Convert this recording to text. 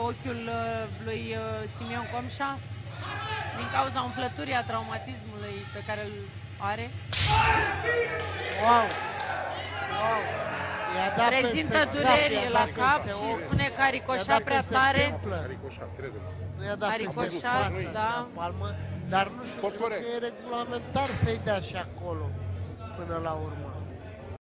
ochiul uh, lui Simeon Simion Comșa din cauza umflăturii a traumatismului pe care îl are. Wow! Wow! I-a dat Prezintă dureri la cap și ochi, spune că a ricoșat prea tare. A ricoșat, a ricoșat, da. Deci palmă, dar nu știu, că e regulamentar să-i dea și acolo până la urmă.